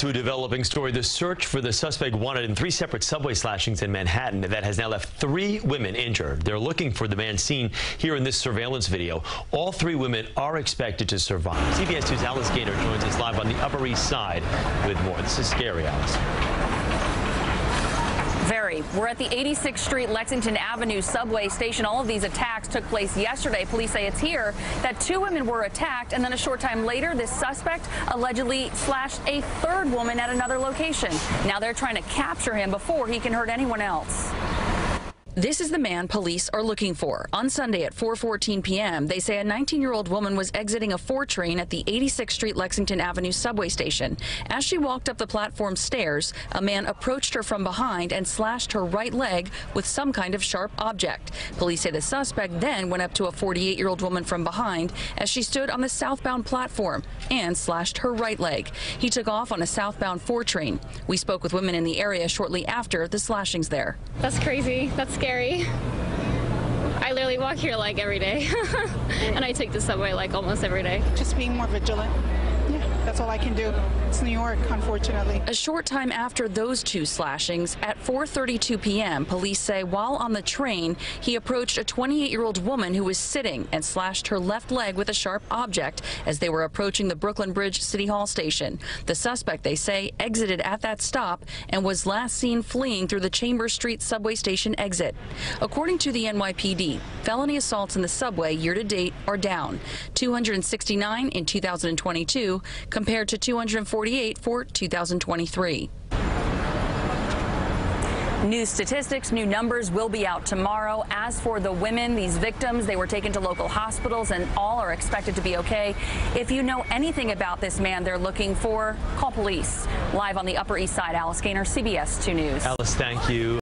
To a developing story, the search for the suspect wanted in three separate subway slashings in Manhattan that has now left three women injured. They're looking for the man seen here in this surveillance video. All three women are expected to survive. CBS 2's Alice Gainer joins us live on the Upper East Side with more. This is scary, Alice. Very. We're at the 86th Street Lexington Avenue subway station. All of these attacks took place yesterday. Police say it's here that two women were attacked, and then a short time later, this suspect allegedly slashed a third woman at another location. Now they're trying to capture him before he can hurt anyone else. This is the man police are looking for. On Sunday at 4:14 p.m., they say a 19-year-old woman was exiting a 4 train at the 86th Street Lexington Avenue subway station. As she walked up the platform stairs, a man approached her from behind and slashed her right leg with some kind of sharp object. Police say the suspect then went up to a 48-year-old woman from behind as she stood on the southbound platform and slashed her right leg. He took off on a southbound 4 train. We spoke with women in the area shortly after the slashings there. That's crazy. That's scary. I literally walk here like every day, and I take the subway like almost every day. Just being more vigilant. That's all I can do. It's New York, unfortunately. A short time after those two slashings, at 4.32 p.m., police say while on the train, he approached a 28-year-old woman who was sitting and slashed her left leg with a sharp object as they were approaching the Brooklyn Bridge City Hall station. The suspect, they say, exited at that stop and was last seen fleeing through the Chambers Street subway station exit. According to the NYPD, felony assaults in the subway year to date are down 269 in 2022 compared to 248 for 2023. New statistics, new numbers will be out tomorrow. As for the women, these victims, they were taken to local hospitals and all are expected to be okay. If you know anything about this man they're looking for, call police. Live on the Upper East Side, Alice Gainer, CBS 2 News. Alice, thank you.